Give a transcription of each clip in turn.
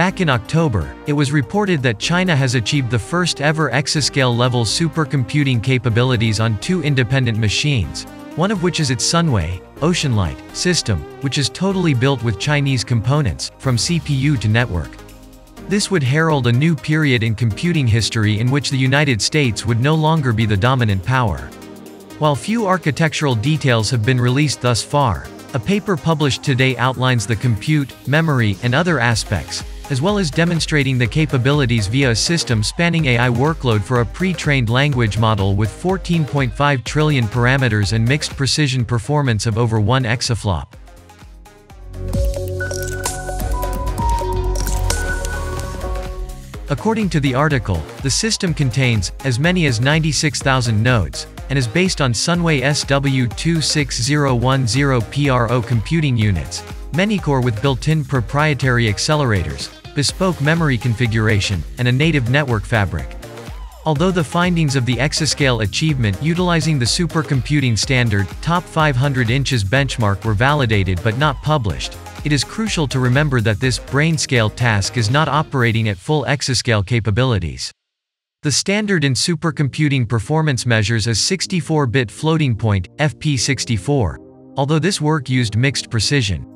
Back in October, it was reported that China has achieved the first ever exascale-level supercomputing capabilities on two independent machines, one of which is its Sunway, Oceanlight, system, which is totally built with Chinese components, from CPU to network. This would herald a new period in computing history in which the United States would no longer be the dominant power. While few architectural details have been released thus far, a paper published today outlines the compute, memory, and other aspects, as well as demonstrating the capabilities via a system spanning AI workload for a pre-trained language model with 14.5 trillion parameters and mixed precision performance of over 1 exaflop. According to the article, the system contains as many as 96,000 nodes, and is based on Sunway SW26010 PRO computing units, many core with built-in proprietary accelerators, bespoke memory configuration, and a native network fabric. Although the findings of the exascale achievement utilizing the supercomputing standard, top 500 inches benchmark were validated but not published, it is crucial to remember that this brainscale task is not operating at full exascale capabilities. The standard in supercomputing performance measures a 64-bit floating point, FP64, although this work used mixed precision.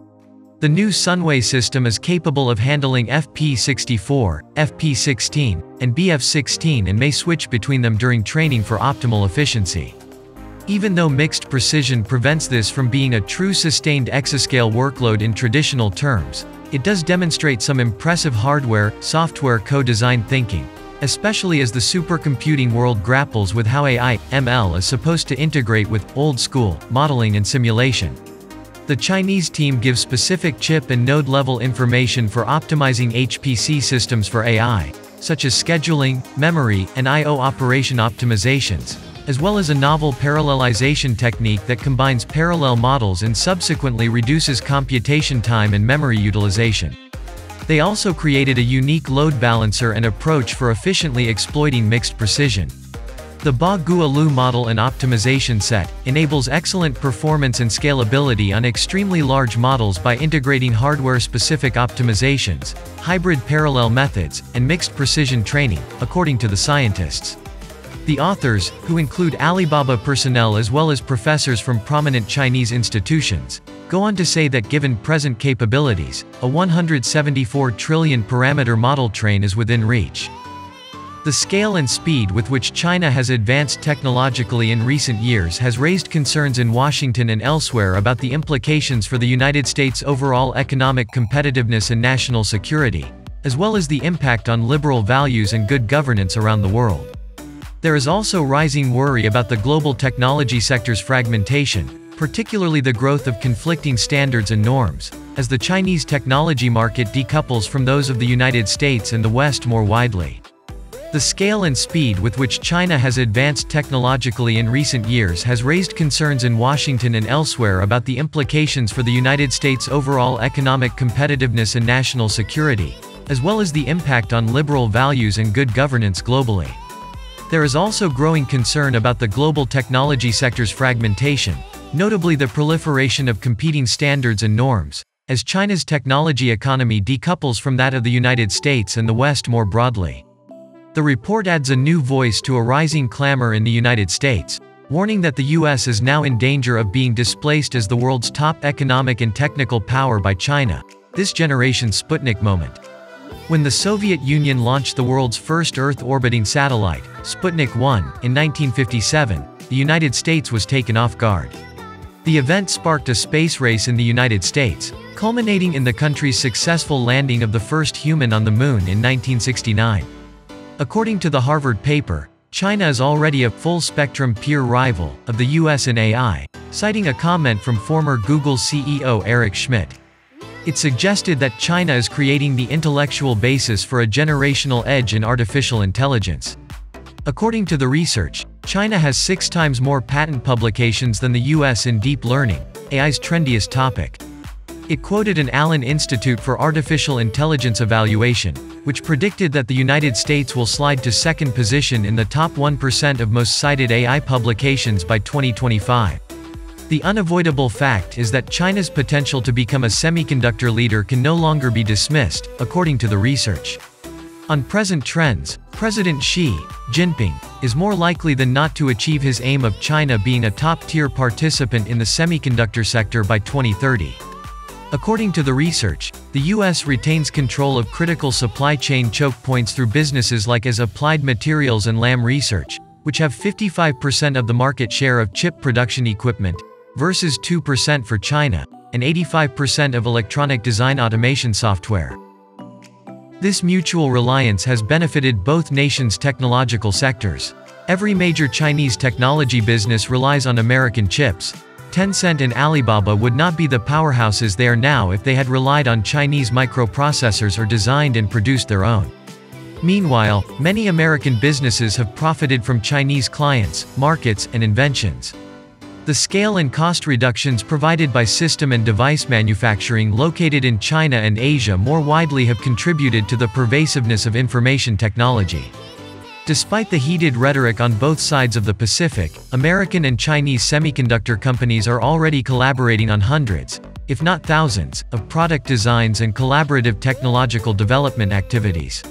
The new Sunway system is capable of handling FP64, FP16, and BF16 and may switch between them during training for optimal efficiency. Even though mixed precision prevents this from being a true sustained exascale workload in traditional terms, it does demonstrate some impressive hardware, software co-design thinking, especially as the supercomputing world grapples with how AI, ML is supposed to integrate with old-school modeling and simulation. The Chinese team gives specific chip and node level information for optimizing HPC systems for AI, such as scheduling, memory, and I.O. operation optimizations, as well as a novel parallelization technique that combines parallel models and subsequently reduces computation time and memory utilization. They also created a unique load balancer and approach for efficiently exploiting mixed precision. The BaGuaLu model and optimization set enables excellent performance and scalability on extremely large models by integrating hardware-specific optimizations, hybrid parallel methods, and mixed precision training, according to the scientists. The authors, who include Alibaba personnel as well as professors from prominent Chinese institutions, go on to say that given present capabilities, a 174 trillion parameter model train is within reach. The scale and speed with which China has advanced technologically in recent years has raised concerns in Washington and elsewhere about the implications for the United States' overall economic competitiveness and national security, as well as the impact on liberal values and good governance around the world. There is also rising worry about the global technology sector's fragmentation, particularly the growth of conflicting standards and norms, as the Chinese technology market decouples from those of the United States and the West more widely. The scale and speed with which China has advanced technologically in recent years has raised concerns in Washington and elsewhere about the implications for the United States' overall economic competitiveness and national security, as well as the impact on liberal values and good governance globally. There is also growing concern about the global technology sector's fragmentation, notably the proliferation of competing standards and norms, as China's technology economy decouples from that of the United States and the West more broadly. The report adds a new voice to a rising clamor in the United States, warning that the US is now in danger of being displaced as the world's top economic and technical power by China, this generation's Sputnik moment. When the Soviet Union launched the world's first Earth-orbiting satellite, Sputnik 1, in 1957, the United States was taken off guard. The event sparked a space race in the United States, culminating in the country's successful landing of the first human on the moon in 1969. According to the Harvard paper, China is already a full-spectrum peer rival of the US in AI, citing a comment from former Google CEO Eric Schmidt. It suggested that China is creating the intellectual basis for a generational edge in artificial intelligence. According to the research, China has six times more patent publications than the US in deep learning, AI's trendiest topic. It quoted an Allen Institute for Artificial Intelligence evaluation, which predicted that the United States will slide to second position in the top 1% of most cited AI publications by 2025. The unavoidable fact is that China's potential to become a semiconductor leader can no longer be dismissed, according to the research. On present trends, President Xi Jinping is more likely than not to achieve his aim of China being a top-tier participant in the semiconductor sector by 2030. According to the research, the U.S. retains control of critical supply chain choke points through businesses like as Applied Materials and Lam Research, which have 55% of the market share of chip production equipment, versus 2% for China, and 85% of electronic design automation software. This mutual reliance has benefited both nations' technological sectors. Every major Chinese technology business relies on American chips. Tencent and Alibaba would not be the powerhouses they are now if they had relied on Chinese microprocessors or designed and produced their own. Meanwhile, many American businesses have profited from Chinese clients, markets, and inventions. The scale and cost reductions provided by system and device manufacturing located in China and Asia more widely have contributed to the pervasiveness of information technology. Despite the heated rhetoric on both sides of the Pacific, American and Chinese semiconductor companies are already collaborating on hundreds, if not thousands, of product designs and collaborative technological development activities.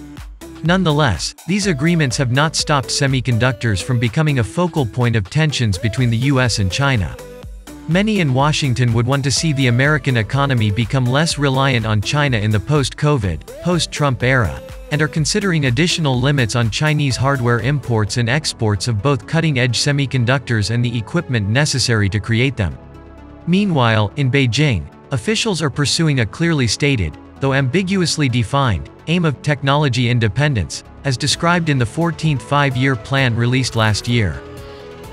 Nonetheless, these agreements have not stopped semiconductors from becoming a focal point of tensions between the US and China. Many in Washington would want to see the American economy become less reliant on China in the post-COVID, post-Trump era, and are considering additional limits on Chinese hardware imports and exports of both cutting-edge semiconductors and the equipment necessary to create them. Meanwhile, in Beijing, officials are pursuing a clearly stated, though ambiguously defined, aim of technology independence, as described in the 14th Five-Year Plan released last year.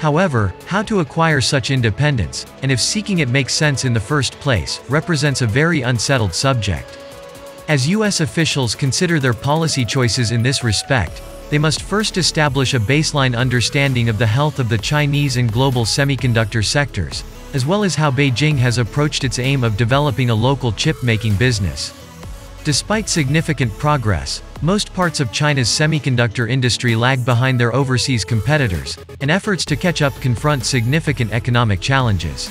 However, how to acquire such independence, and if seeking it makes sense in the first place, represents a very unsettled subject. As U.S. officials consider their policy choices in this respect, they must first establish a baseline understanding of the health of the Chinese and global semiconductor sectors, as well as how Beijing has approached its aim of developing a local chip-making business. Despite significant progress, most parts of China's semiconductor industry lag behind their overseas competitors, and efforts to catch up confront significant economic challenges.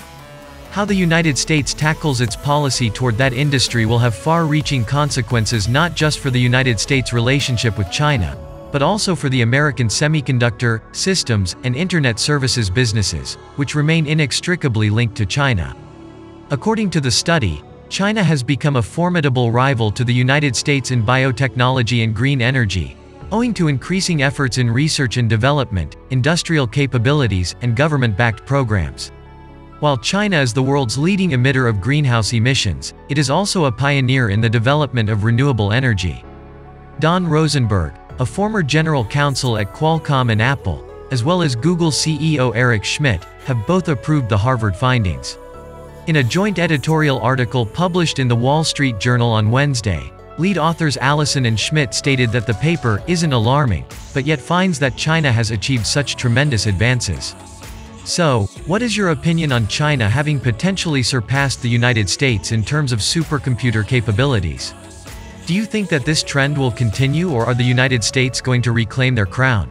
How the United States tackles its policy toward that industry will have far-reaching consequences not just for the United States' relationship with China, but also for the American semiconductor, systems, and Internet services businesses, which remain inextricably linked to China. According to the study, China has become a formidable rival to the United States in biotechnology and green energy, owing to increasing efforts in research and development, industrial capabilities, and government-backed programs. While China is the world's leading emitter of greenhouse emissions, it is also a pioneer in the development of renewable energy. Don Rosenberg, a former general counsel at Qualcomm and Apple, as well as Google CEO Eric Schmidt, have both approved the Harvard findings. In a joint editorial article published in the Wall Street Journal on Wednesday, lead authors Allison and Schmidt stated that the paper isn't alarming, but yet finds that China has achieved such tremendous advances. So, what is your opinion on China having potentially surpassed the United States in terms of supercomputer capabilities? Do you think that this trend will continue or are the United States going to reclaim their crown?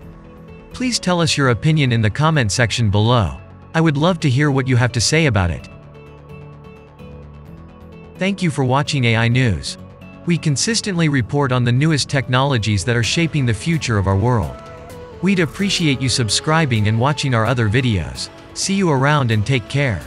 Please tell us your opinion in the comment section below. I would love to hear what you have to say about it. Thank you for watching AI News. We consistently report on the newest technologies that are shaping the future of our world. We'd appreciate you subscribing and watching our other videos. See you around and take care.